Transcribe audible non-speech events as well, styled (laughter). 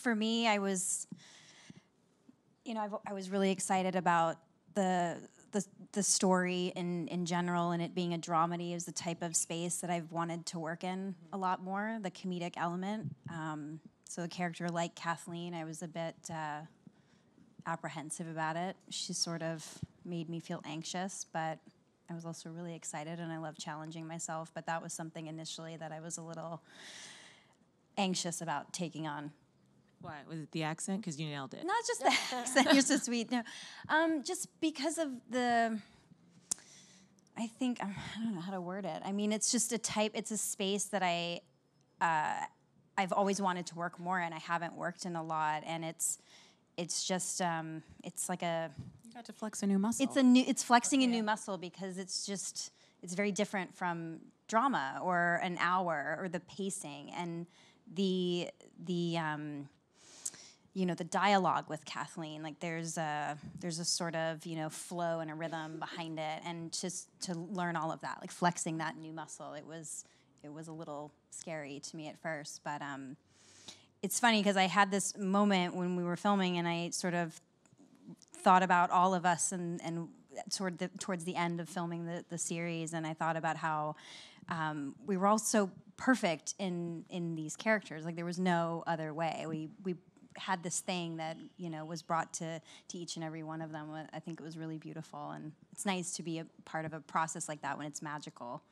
for me, I was, you know, I've, I was really excited about the the the story in in general and it being a dramedy is the type of space that I've wanted to work in a lot more. The comedic element. Um, so a character like Kathleen, I was a bit uh, apprehensive about it. She sort of made me feel anxious, but I was also really excited and I love challenging myself. But that was something initially that I was a little anxious about taking on. Why? Was it the accent? Because you nailed it. Not just the (laughs) accent, you're so sweet. No, um, just because of the. I think um, I don't know how to word it. I mean, it's just a type. It's a space that I, uh, I've always wanted to work more, and I haven't worked in a lot. And it's, it's just, um, it's like a. You got to flex a new muscle. It's a new. It's flexing a new muscle because it's just. It's very different from drama or an hour or the pacing and the the. Um, you know the dialogue with Kathleen like there's a there's a sort of you know flow and a rhythm behind it. And just to learn all of that like flexing that new muscle it was it was a little scary to me at first. But um it's funny because I had this moment when we were filming and I sort of thought about all of us and and toward the towards the end of filming the, the series. And I thought about how um, we were all so perfect in in these characters. Like there was no other way. We we had this thing that you know was brought to to each and every one of them. I think it was really beautiful, and it's nice to be a part of a process like that when it's magical.